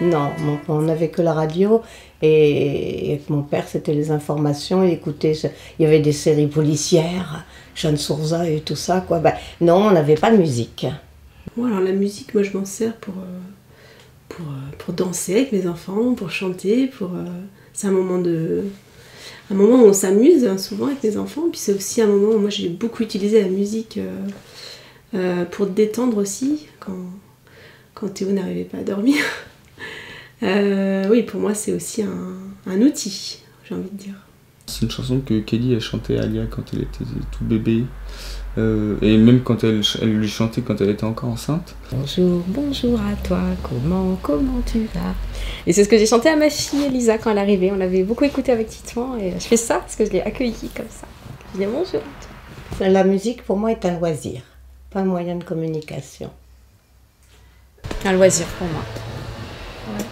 Non, mon- on n'avait que la radio et, et mon père c'était les informations. Il écoutait, il y avait des séries policières, Jeanne Sourza et tout ça quoi. Ben, non, on n'avait pas de musique. Alors la musique, moi je m'en sers pour, euh, pour, euh, pour danser avec mes enfants, pour chanter, pour... euh, c'est un moment de... Un moment où on s'amuse hein, souvent avec mes enfants, puis c'est aussi un moment où moi j'ai beaucoup utilisé la musique pour détendre aussi, quand, quand Théo n'arrivait pas à dormir. Euh, oui, pour moi c'est aussi un, un outil, j'ai envie de dire. C'est une chanson que Kelly a chanté à Alia quand elle était tout bébé. Euh, et même quand elle, elle lui chantait quand elle était encore enceinte. Bonjour, bonjour à toi, comment, comment tu vas? Et c'est ce que j'ai chanté à ma fille Elisa quand elle arrivait. On l'avait beaucoup écouté avec Titouan et je fais ça parce que je l'ai accueillie comme ça. Je dis bonjour à toi. La musique pour moi est un loisir, pas un moyen de communication. Un loisir pour moi.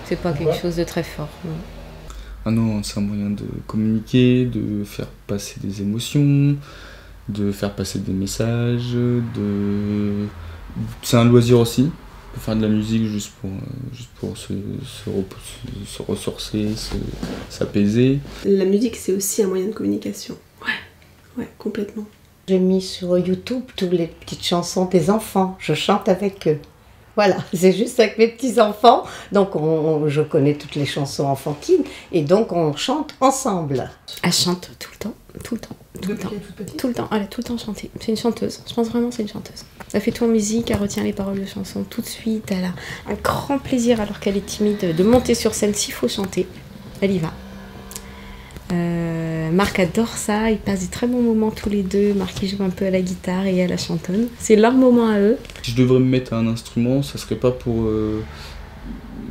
C'est pas quelque chose de très fort. non. Ah non, c'est un moyen de communiquer, de faire passer des émotions, de faire passer des messages, de... C'est un loisir aussi, de faire de la musique juste pour, euh, juste pour se, se, se- se ressourcer, se- s'apaiser. La musique c'est aussi un moyen de communication. Ouais, ouais, complètement. J'ai mis sur YouTube toutes les petites chansons des enfants. Je chante avec eux. Voilà, c'est juste avec mes petits-enfants. Donc, on- on- je connais toutes les chansons enfantines. Et donc, on chante ensemble. Elle chante tout le temps, tout le temps, tout le temps. Tout le temps, elle a tout le temps chanté. C'est une chanteuse. Je pense vraiment que c'est une chanteuse. Elle fait tout en musique, elle retient les paroles de chansons tout de suite. Elle a un grand plaisir, alors qu'elle est timide, de monter sur scène s'il faut chanter. Elle y va. Marc adore ça, ils passent des très bons moments tous les deux. Marc il joue un peu à la guitare et à la chantonne. C'est leur moment à eux. Je devrais me mettre à un instrument, ça serait pas pour euh,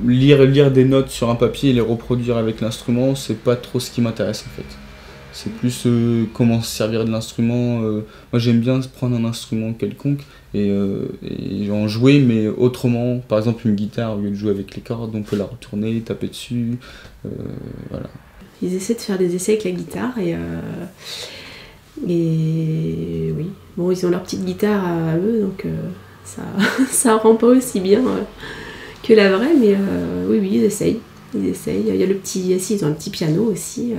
lire, lire des notes sur un papier et les reproduire avec l'instrument, c'est pas trop ce qui m'intéresse en fait. C'est plus euh, comment se servir de l'instrument. euh. moi j'aime bien prendre un instrument quelconque et, et en jouer, mais autrement. Par exemple, une guitare, au lieu de jouer avec les cordes, on peut la retourner, taper dessus. voilà. Ils essaient de faire des essais avec la guitare et, euh, et oui, bon, ils ont leur petite guitare à eux, donc euh, ça, ça rend pas aussi bien euh, que la vraie, mais oui, oui, ils essayent. Ils essayent. Il y a le petit, si, ils ont un petit piano aussi.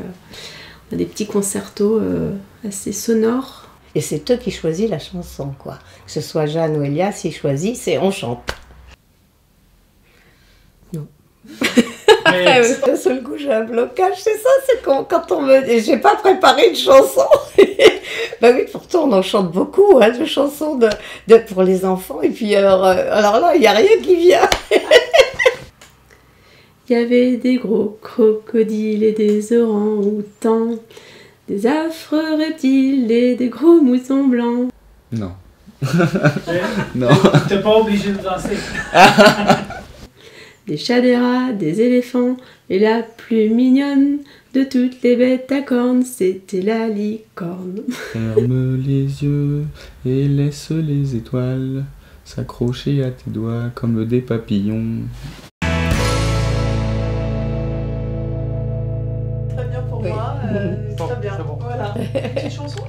on a des petits concertos assez sonores. Et c'est eux qui choisissent la chanson, quoi. Que ce soit Jeanne ou Elias, ils choisissent et on chante. Non. D'un seul coup, j'ai un blocage, c'est ça, c'est quand, quand on me. et J'ai pas préparé une chanson. bah oui, pourtant, on en chante beaucoup, hein, de chansons de, de- pour les enfants. Et puis, alors, euh, alors là, il n'y a rien qui vient. Il y avait des gros crocodiles et des orangs-outans, des affreux reptiles et des gros moutons blancs. Non. non. T'es pas obligé de danser. Des chats, des rats, des éléphants, et la plus mignonne de toutes les bêtes à cornes, c'était la licorne. Ferme les yeux et laisse les étoiles s'accrocher à tes doigts comme des papillons. Très bien pour Oui. moi. euh, Bon, très bien. bon. Voilà. Petite chanson?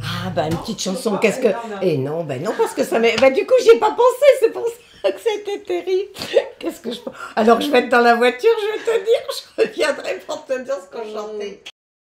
Ah, bah, une petite chanson, qu'est-ce que. Et non, ben non, parce que ça m'est. Bah, du coup, j'y ai pas pensé, c'est pour ça que c'était terrible. Qu'est-ce que je. Alors, je vais être dans la voiture, je vais te dire, je reviendrai pour te dire ce qu'on chantait.